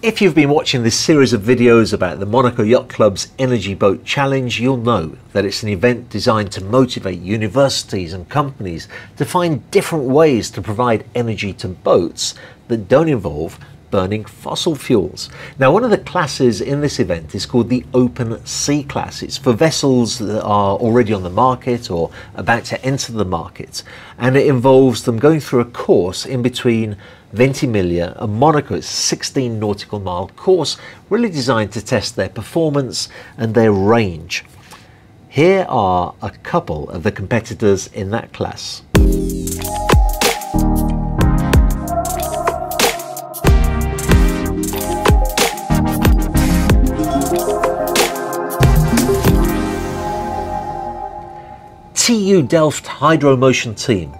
If you've been watching this series of videos about the Monaco Yacht Club's Energy Boat Challenge, you'll know that it's an event designed to motivate universities and companies to find different ways to provide energy to boats that don't involve burning fossil fuels. Now, one of the classes in this event is called the Open Sea class. It's for vessels that are already on the market or about to enter the market, and it involves them going through a course in between Ventimiglia and Monaco. It's a 16 nautical mile course, really designed to test their performance and their range. Here are a couple of the competitors in that class. TU Delft Hydromotion Team.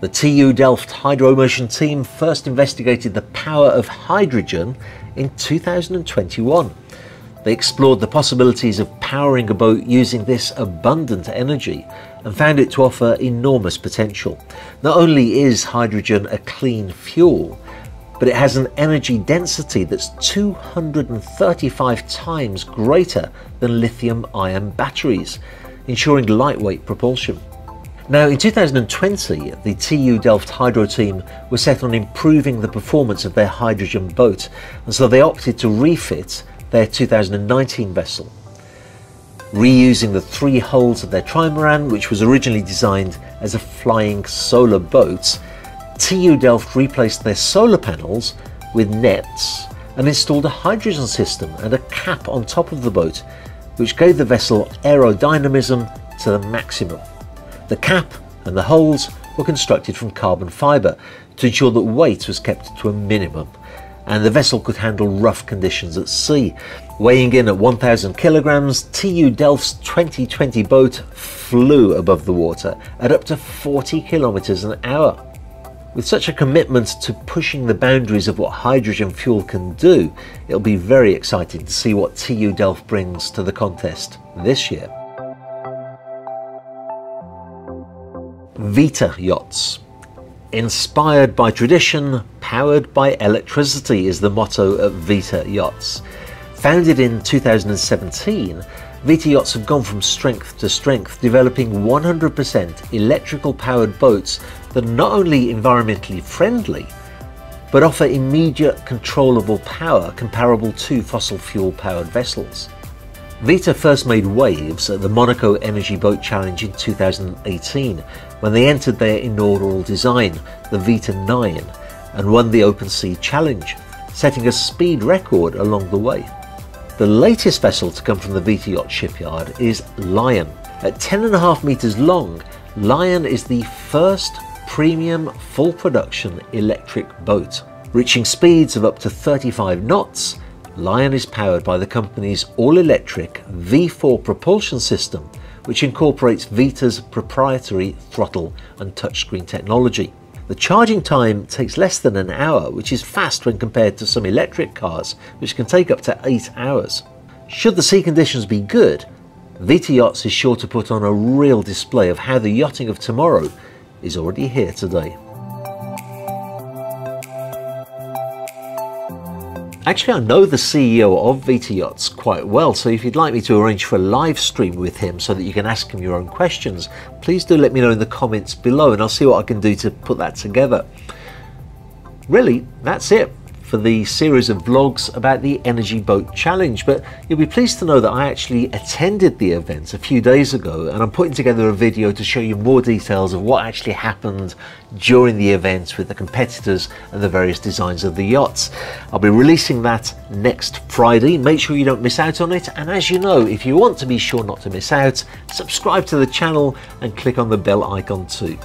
The TU Delft Hydromotion Team first investigated the power of hydrogen in 2021. They explored the possibilities of powering a boat using this abundant energy and found it to offer enormous potential. Not only is hydrogen a clean fuel, but it has an energy density that's 235 times greater than lithium ion batteries ensuring lightweight propulsion. Now, in 2020, the TU Delft Hydro team was set on improving the performance of their hydrogen boat, and so they opted to refit their 2019 vessel. Reusing the three hulls of their trimaran, which was originally designed as a flying solar boat, TU Delft replaced their solar panels with nets and installed a hydrogen system and a cap on top of the boat which gave the vessel aerodynamism to the maximum. The cap and the hulls were constructed from carbon fibre to ensure that weight was kept to a minimum and the vessel could handle rough conditions at sea. Weighing in at 1,000 kilograms, TU Delft's 2020 boat flew above the water at up to 40 kilometers an hour. With such a commitment to pushing the boundaries of what hydrogen fuel can do, it'll be very exciting to see what TU Delft brings to the contest this year. Vita Yachts. Inspired by tradition, powered by electricity is the motto of Vita Yachts. Founded in 2017, Vita Yachts have gone from strength to strength, developing 100% electrical powered boats that are not only environmentally friendly, but offer immediate controllable power comparable to fossil fuel powered vessels. Vita first made waves at the Monaco Energy Boat Challenge in 2018 when they entered their inaugural design, the Vita 9, and won the Open Sea Challenge, setting a speed record along the way. The latest vessel to come from the Vita Yacht shipyard is Lion. At 10.5 metres long, Lion is the first premium full production electric boat. Reaching speeds of up to 35 knots, Lion is powered by the company's all-electric V4 propulsion system, which incorporates Vita's proprietary throttle and touchscreen technology. The charging time takes less than an hour, which is fast when compared to some electric cars, which can take up to 8 hours. Should the sea conditions be good, Vita Yachts is sure to put on a real display of how the yachting of tomorrow is already here today. Actually, I know the CEO of Vita Yachts quite well, so if you'd like me to arrange for a live stream with him so that you can ask him your own questions, please do let me know in the comments below and I'll see what I can do to put that together. Really, that's it for the series of vlogs about the Energy Boat Challenge, but you'll be pleased to know that I actually attended the event a few days ago and I'm putting together a video to show you more details of what actually happened during the event with the competitors and the various designs of the yachts. I'll be releasing that next Friday. Make sure you don't miss out on it. And as you know, if you want to be sure not to miss out, subscribe to the channel and click on the bell icon too.